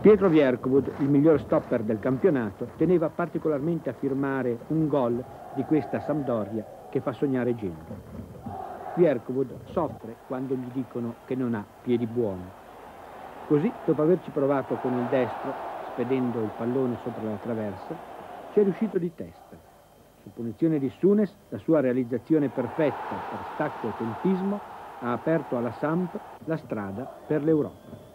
Pietro Vierkovud, il miglior stopper del campionato, teneva particolarmente a firmare un gol di questa Sampdoria che fa sognare gente. Vierkovud soffre quando gli dicono che non ha piedi buoni. Così, dopo averci provato con il destro, spedendo il pallone sopra la traversa, ci è riuscito di testa. Su punizione di Sunes, la sua realizzazione perfetta per stacco e tempismo ha aperto alla Samp la strada per l'Europa.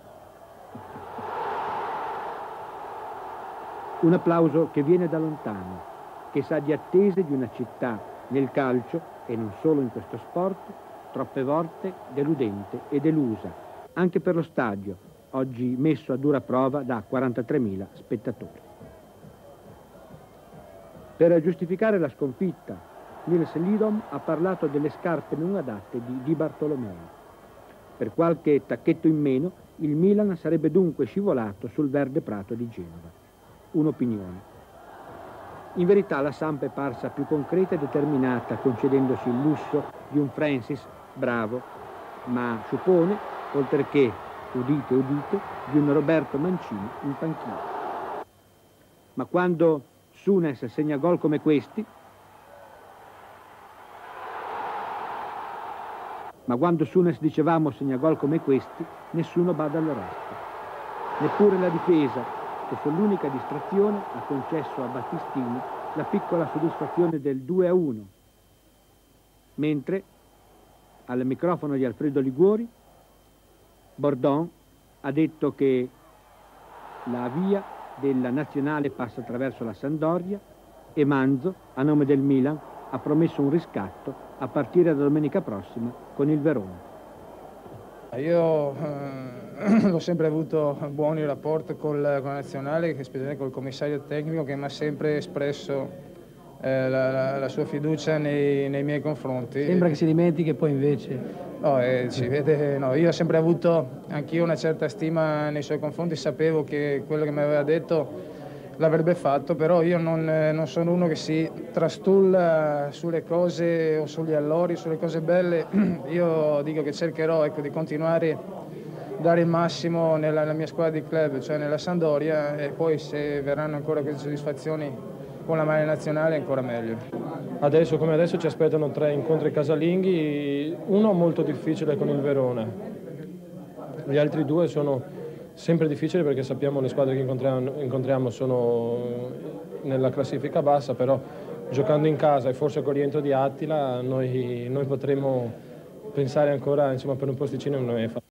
Un applauso che viene da lontano, che sa di attese di una città nel calcio, e non solo in questo sport, troppe volte deludente e delusa, anche per lo stadio, oggi messo a dura prova da 43.000 spettatori. Per giustificare la sconfitta, Nils Lidom ha parlato delle scarpe non adatte di Di Bartolomeo. Per qualche tacchetto in meno, il Milan sarebbe dunque scivolato sul verde prato di Genova un'opinione. In verità la Samp è parsa più concreta e determinata, concedendosi il lusso di un Francis bravo, ma suppone, oltre che, udite udite, di un Roberto Mancini in panchina. Ma quando Sunes segna gol come questi, ma quando Sunes dicevamo segna gol come questi, nessuno bada al. Neppure la difesa, che sull'unica distrazione ha concesso a Battistini la piccola soddisfazione del 2 a 1, mentre al microfono di Alfredo Liguori Bordon ha detto che la via della nazionale passa attraverso la Sandoria e Manzo, a nome del Milan, ha promesso un riscatto a partire da domenica prossima con il Verona. Io eh, ho sempre avuto buoni rapporti con la, con la nazionale, specialmente col commissario tecnico che mi ha sempre espresso eh, la, la, la, sua fiducia nei, nei, miei confronti. Sembra che si dimentichi poi invece... No, eh, vede, no, io ho sempre avuto anch'io una certa stima nei suoi confronti, sapevo che quello che mi aveva detto l'avrebbe fatto, però io non, eh, non, sono uno che si trastulla sulle cose o sugli allori, sulle cose belle. Io dico che cercherò ecco, di continuare a dare il massimo nella, nella, mia squadra di club, cioè nella Sandoria, e poi se verranno ancora queste soddisfazioni con la maglia nazionale ancora meglio. Adesso come adesso ci aspettano tre incontri casalinghi, uno molto difficile con il Verona, gli altri due sono sempre difficile perché sappiamo le squadre che incontriamo, sono nella classifica bassa, però giocando in casa e forse con rientro di Attila noi, noi potremo pensare ancora insomma, per un posticino in UEFA.